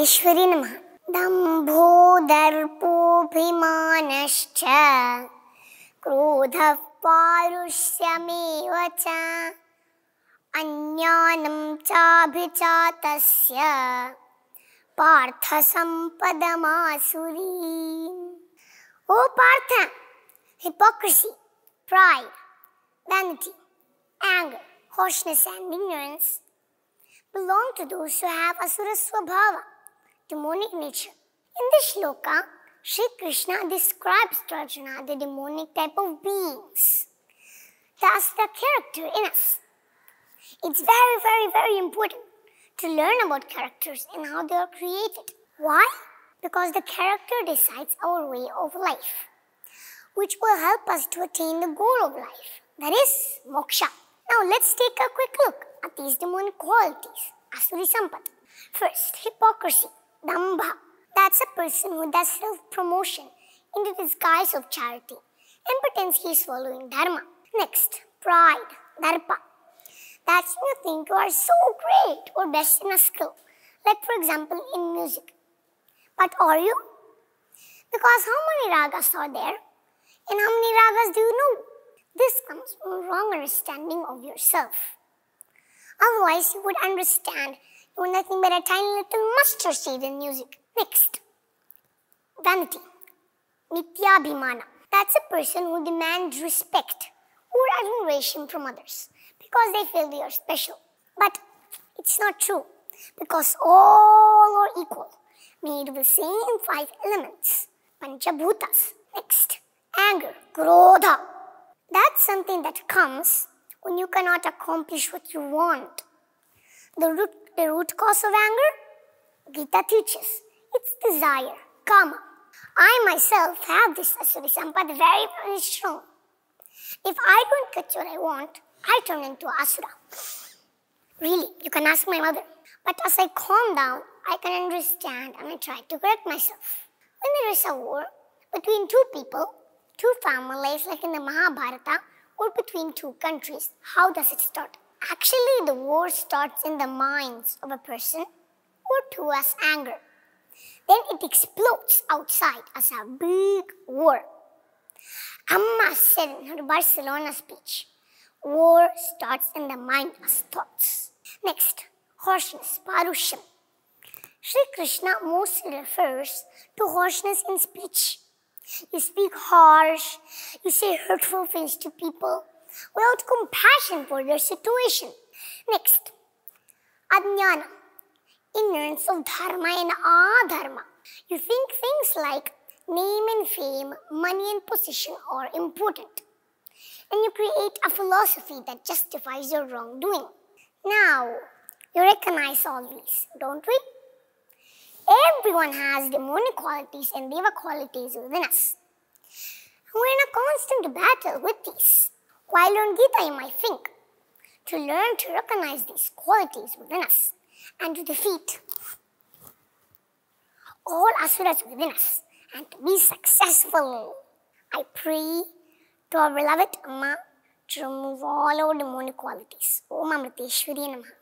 अमृतेश्वरी नमः दम्भो दर्पोऽभिमानश्च क्रोधः पारुष्यमेव च अन्यानं चाभिचातस्य पार्थसम्पदमासुरीम् O Partha, hypocrisy, pride, vanity, anger, harshness, and ignorance belong to those who have asura swabhava, demonic nature. In this shloka, Sri Krishna describes to Arjuna the demonic type of beings. Thus, the character in us. It's very, very, very important to learn about characters and how they are created. Why? Because the character decides our way of life, which will help us to attain the goal of life, that is, moksha. Now, let's take a quick look at these demonic qualities, Asuri Sampat. First, hypocrisy, Dambha. That's a person who does self promotion in the disguise of charity and pretends he is following Dharma. Next, pride, Darpa. That's when you think you are so great or best in a skill, like for example in music. But are you? Because how many ragas are there? And how many ragas do you know? This comes from a wrong understanding of yourself. Otherwise, you would understand you nothing but a tiny little mustard seed in music. Next, vanity, nityabhimana. That's a person who demands respect or admiration from others because they feel they are special. But it's not true because all are equal, made of the same five elements, panchabhutas. Next, anger, krodha. That's something that comes when you cannot accomplish what you want. The root, the root cause of anger, Gita teaches, it's desire, kama. I myself have this asuri sampada very, very strong. If I don't get what I want, I turn into asura. Really, you can ask my mother. But as I calm down, I can understand and I try to correct myself. When there is a war between two people, two families like in the Mahabharata, or between two countries, how does it start? Actually, the war starts in the minds of a person or two as anger. Then it explodes outside as a big war. Amma said in her Barcelona speech, war starts in the mind as thoughts. Next, harshness, parusham. Sri Krishna mostly refers to harshness in speech. You speak harsh, you say hurtful things to people without compassion for their situation. Next, ajnana, ignorance of dharma and adharma. You think things like name and fame, money and position are important. And you create a philosophy that justifies your wrongdoing. Now, you recognize all these, don't we? Everyone has demonic qualities and deva qualities within us. We're in a constant battle with these. While on Gita, you might think to learn to recognize these qualities within us and to defeat all asuras within us and to be successful. I pray to our beloved Amma to remove all our demonic qualities. Om Amriteshwari Namaha.